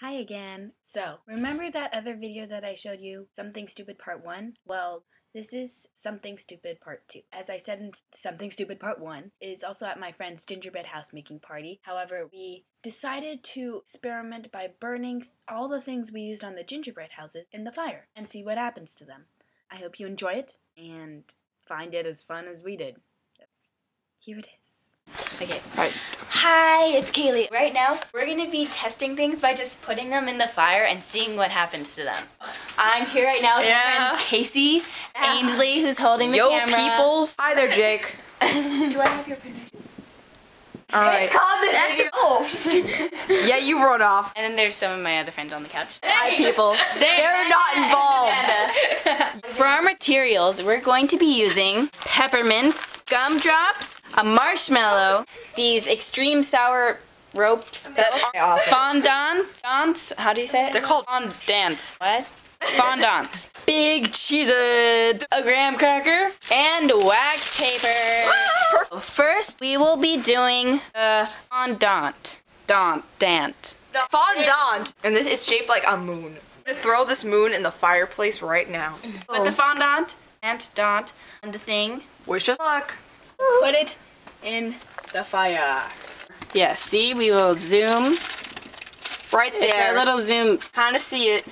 Hi again. So, remember that other video that I showed you, Something Stupid Part 1? Well, this is Something Stupid Part 2. As I said in Something Stupid Part 1, it is also at my friend's gingerbread house making party. However, we decided to experiment by burning all the things we used on the gingerbread houses in the fire and see what happens to them. I hope you enjoy it and find it as fun as we did. Here it is. Okay. Right. Hi, it's Kaylee. Right now, we're gonna be testing things by just putting them in the fire and seeing what happens to them. I'm here right now with Yeah. my friends Casey, Ainsley, who's holding the Yo, camera. peoples. Hi there, Jake. Do I have your permission? All right. It's called the video. Oh. Yeah, you run off. And then there's some of my other friends on the couch. Hi, people. They're not involved. For our materials, we're going to be using peppermints, gumdrops, a marshmallow, these extreme sour ropes, fondant, fondant, how do you say it? They're called- fondants. What? Fondants. Big cheeses, a graham cracker, and wax paper. First, we will be doing a fondant. Daunt, dant. Fondant. And this is shaped like a moon. I'm gonna throw this moon in the fireplace right now. Put the fondant and daunt on the thing. Wish us luck. Put it in the fire. Yeah, see, we will zoom. Right It's there. a little zoom Kind of see it.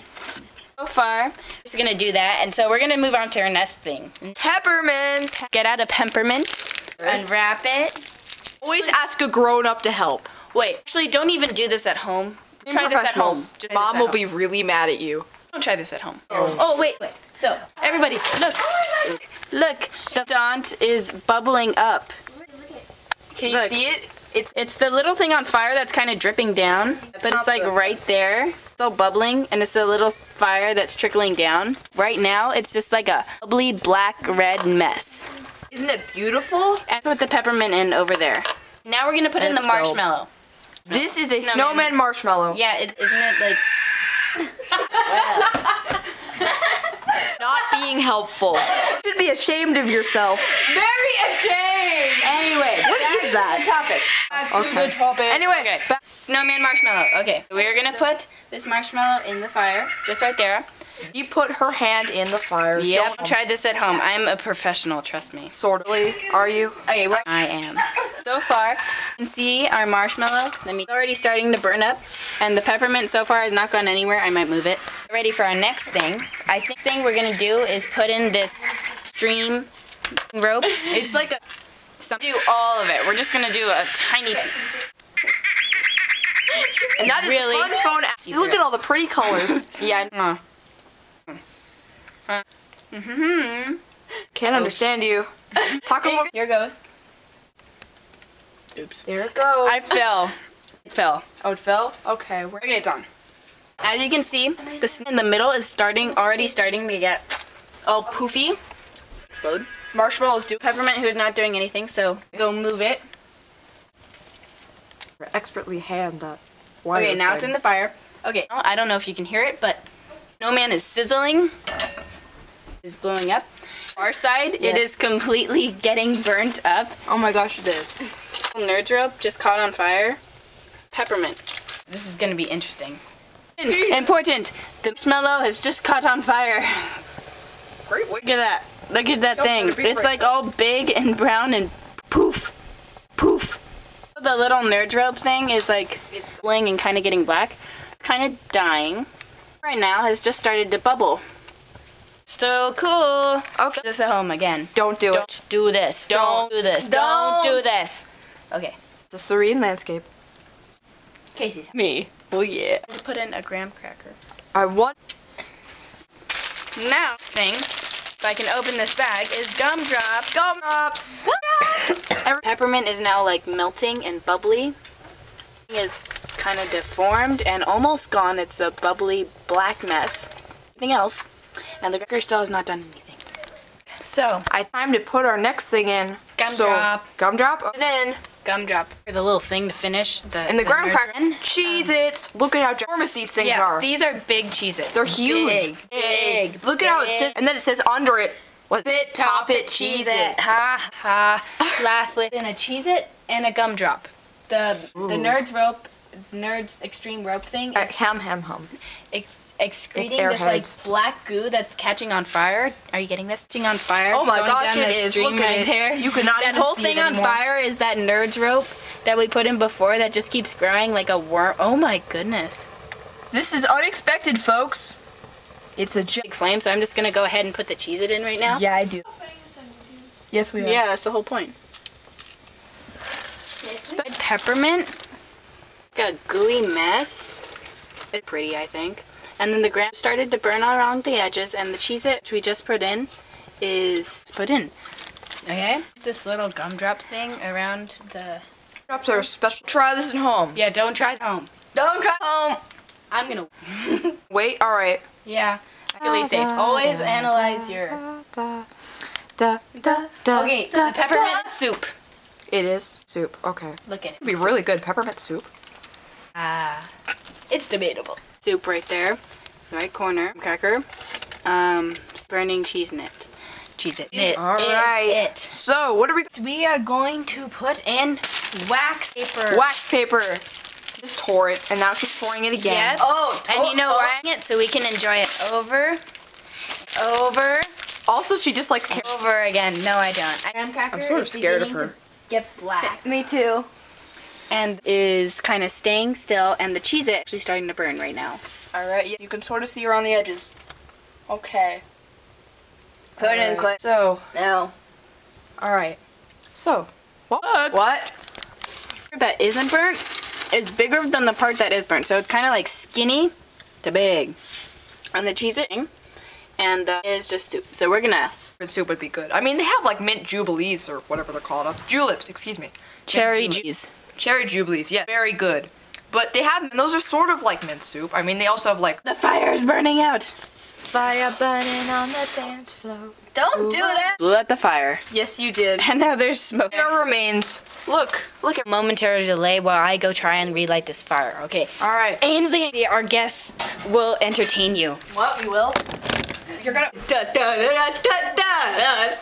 so far. Just gonna do that, and so we're gonna move on to our next thing. Peppermint. Get out a peppermint, unwrap it. Always ask a grown up to help. Wait, actually, don't even do this at home. Try this at home. Just Mom will home. be really mad at you. Don't try this at home. Oh, oh wait, wait. So, everybody, look. Oh, look, the daunt is bubbling up. Can you Look. see it? It's It's the little thing on fire that's kind of dripping down, but it's like the- right there. It's all bubbling, and it's a little fire that's trickling down. Right now, it's just like a bubbly black red mess. isn't it beautiful? And put the peppermint in over there. Now we're gonna put in the it's spilled. marshmallow. This is a Snowman. snowman marshmallow. Yeah, it, isn't it like? Not being helpful. You should be ashamed of yourself. Very ashamed. Anyway, What is that? the topic. Back to Okay. the topic. Anyway, okay. Snowman marshmallow. Okay, we're gonna put this marshmallow in the fire, just right there. You put her hand in the fire. Yep. Don't Try this at home. I'm a professional. Trust me. sort of. Are you? Okay, well, I am. So far, you can see our marshmallow. Let me. It's already starting to burn up, and the peppermint so far has not gone anywhere. I might move it. Ready for our next thing. I think thing we're gonna do is put in this stream rope. It's like a. Some, do all of it. We're just gonna do a tiny piece. And that is Really? fun phone. app. Look at all the pretty colors. yeah. Uh. Mm-hmm. Can't understand you. Talk a little. Here goes. Oops. There it goes. I fell. It fell. oh, it fell. Okay. We're... Okay, it's on. As you can see, the in the middle is starting, already starting to get all poofy. Explode. Marshmallows do Peppermint, who's not doing anything, so go move it. expertly hand that. wire Okay, now it's in the fire. Okay, I don't know if you can hear it, but Snowman is sizzling. Is blowing up. Our side, it Yes. is completely getting burnt up. Oh my gosh, it is. Nerd rope just caught on fire. Peppermint. This is gonna be interesting. Important. The marshmallow has just caught on fire. Great. Look at that. Look at that thing. it It's like all big and brown and poof. Poof. The little nerd rope thing is like it's bling and kind of getting black. Kind of dying. Right now has just started to bubble. So cool. Okay. This at home again. Don't do it. Don't do this. Don't, Don't. do this. Don't. do Don't. this. Okay. It's a serene landscape. Casey's. Me. Oh yeah. Put in a graham cracker. I want. Now, thing, if I can open this bag, is gumdrops. Gumdrops. Every- Peppermint is now like melting and bubbly. It is kind of deformed and almost gone. It's a bubbly black mess. Nothing else. And the cracker still has not done anything. So, I time to put our next thing in. Gumdrop. So, gumdrop. Put it in. Gumdrop. For the little thing to finish the And the graham nerd cracker. in. Cheez-It. Look at how ginormous these things Yeah, are. these are big cheeses. They're huge. Big. Big. Look at how it says, and then it says under it, what? Bit, top it, Cheez-It. Ha ha. Laugh with and a Cheez-It and a gumdrop. The the nerd's rope Nerd's extreme rope thing Uh, ham ham hum. ex- excreting this like black goo that's catching on fire. Are you getting this? Catching on fire. Oh my gosh, it is. it the is. stream Look at right it. there. You could not That whole thing on fire is that Nerd's rope that we put in before that just keeps growing like a worm. Oh my goodness. This is unexpected, folks. It's a. Big flame. So I'm just gonna go ahead and put the Cheez-It in right now. Yeah, I do. Yes, we are. Yeah, that's the whole point. Peppermint, like a gooey mess. It's pretty, I think. And then the ground started to burn around the edges, and the Cheez-It which we just put in is put in. Okay. This little gumdrop thing around the. Drops are special. Try this at home. Yeah, don't try it home. Don't try it home. I'm gonna. Wait. All right. yeah. Really safe. Always analyze your. Okay, the peppermint soup. It is soup. Okay. Look at it. It'd be really good peppermint soup. Ah, it's debatable. Soup right there, right corner, cracker, um, burning cheese in it. Cheez-It. It All is it. So, what are we? We are going to put in wax paper. Wax paper. Just tore it, and now she's pouring it again. Yes. Oh, And you know why? It so we can enjoy it over, over, Also, she just likes. over again. No, I don't. I'm sort of scared of her. Get black Me too. And is kind of staying still, and the Cheez-It actually starting to burn right now. All right. Yeah, you can sort of see around the edges. Okay. Put it in Alright, quick. So, Now. all right. So, what? What? that isn't burnt is bigger than the part that is burnt. So it's kind of like skinny to big. And the Cheez-It and uh, is just soup. So we're gonna soup would be good. I mean, they have like mint jubilees or whatever they're called. Uh, Juleps, excuse me. cherry cheese. Cherry jubilees, yeah, very good. But they have, those are sort of like mint soup. I mean, they also have like The fire is burning out. fire burning on the dance floor. Don't do that. Blew out the fire. Yes, you did. And now there's smoke. There remains. Look, look at. Momentary delay while I go try and relight this fire. Okay. All right. Ainsley, our guests will entertain you. What we will? You're gonna. Da, da, da, da, da, da.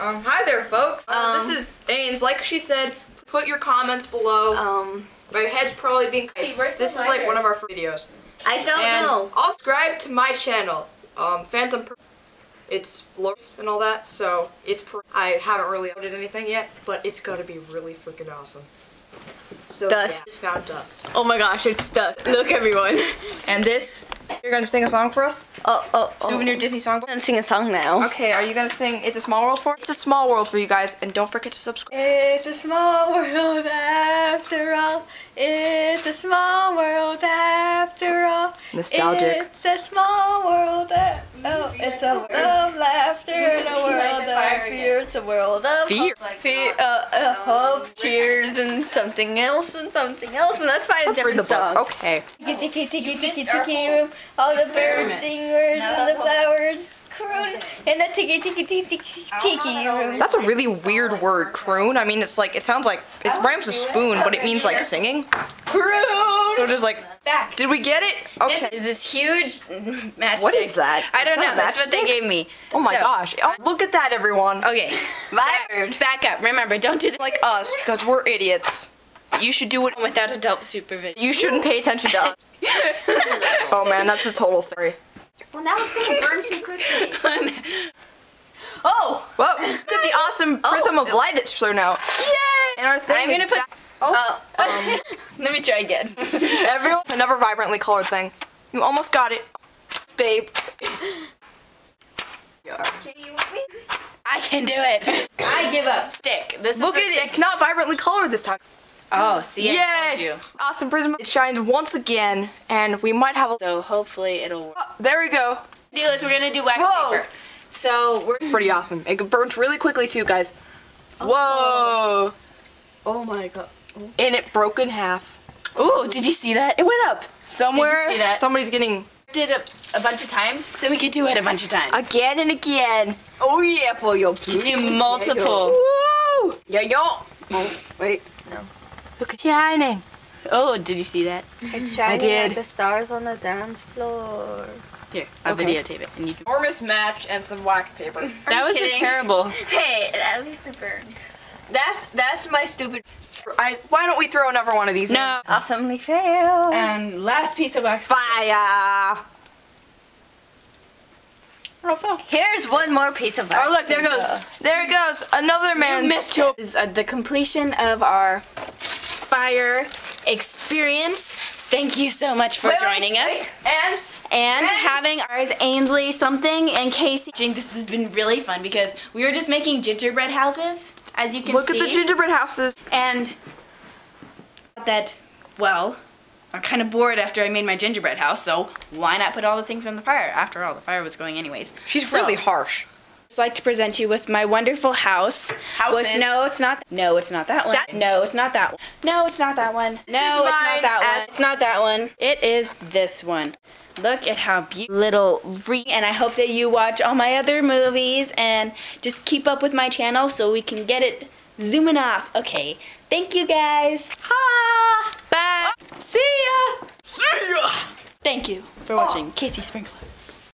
Um, hi there, folks. Uh, Um, this is Ains. Like she said, put your comments below. Um, My head's probably being. where's this is like one of our videos. I don't and I'll subscribe to my channel, um, Phantom. Per- it's lore and all that, so it's. Per- I haven't really uploaded anything yet, but it's gonna be really freaking awesome. So Dust. yeah, just found dust. Oh my gosh, it's dust. Look, everyone. And this, you're gonna sing a song for us? Oh, oh, oh. Souvenir Disney songbook. I'm gonna sing a song now. Okay, are you gonna sing It's a Small World for? It's a small world for you guys, and don't forget to subscribe. It's a small world after all. It's a small world after all. Nostalgic. It's a small world. oh, it's a world of laughter and a world of fear. It's a world of Fear. hope, fear, uh, uh, hope, cheers, and something else, and something else, and that's fine. Let's read the book. Okay. All the birds sing words and the flowers croon in the tiki tiki tiki tiki tiki room. That's a really weird word, croon. I mean, it's like, it sounds like, it rhymes with spoon, but it means like singing. Croon. So just like, back. did we get it? Okay. This is this huge matchstick. What is that? I don't Is know. That's what they gave me. Oh my So- gosh. Oh, uh, look at that, everyone. Okay. Fired. Back up. Remember, don't do that Like us, because we're idiots. You should do it. without adult supervision. You shouldn't pay attention to us. Oh man, that's a total theory. Well, now it's gonna burn too quickly. Oh. Whoa, look at the awesome prism of light it's thrown out. Yay. And our thing I'm gonna is put. back- Oh. um, let me try again. everyone another vibrantly colored thing. You almost got it, babe. Okay, you want me? I can do it. I give up. Stick. This Look is at the it. stick. It's not vibrantly colored this time. Oh, see, I Yay! you. Awesome prism. It shines once again, and we might have a. So hopefully it'll work. Oh, there we go. Do is we're gonna do wax Whoa. paper. So we're Pretty awesome. It burns really quickly too, guys. Oh. Whoa! Oh my god. And it broke in half. Ooh, did you see that? It went up. Somewhere, see that? somebody's getting Did it a bunch of times, so we could do it a bunch of times. again and again. Oh yeah, for your do multiple. Woo! Yeah, yo. Oh, wait. Look at shining. Oh, did you see that? It's shining shining like the stars on the dance floor. Here, I'll Okay. videotape it, and you can. Enormous match and some wax paper. That was a terrible. Hey, at least it burned. That's that's my stupid. I, why don't we throw another one of these? No. Awesomely fail. And last piece of wax. Fire. Fell. Here's one more piece of wax. Oh look, there it goes. There it goes. Another man. You missed two. This is uh, the completion of our fire experience. Thank you so much for Wait, wait, joining us. wait, And And having ours Ainsley something and Casey. This has been really fun because we were just making gingerbread houses, as you can look see. Look at the gingerbread houses. and that, well, I'm kind of bored after I made my gingerbread house, so why not put all the things on the fire? After all, the fire was going anyways. She's So, really harsh. I'd like to present you with my wonderful house. Houses. Which, no, it's not. No, it's not that one. That- no, it's not that one. No, it's not that one. no, it's not that one. It's not that one. It is this one. Look at how beautiful little re and I hope that you watch all my other movies and just keep up with my channel so we can get it zooming off. Okay. Thank you guys. Ha! Bye. See ya. See ya. Thank you for watching oh. Casey Sprinkler.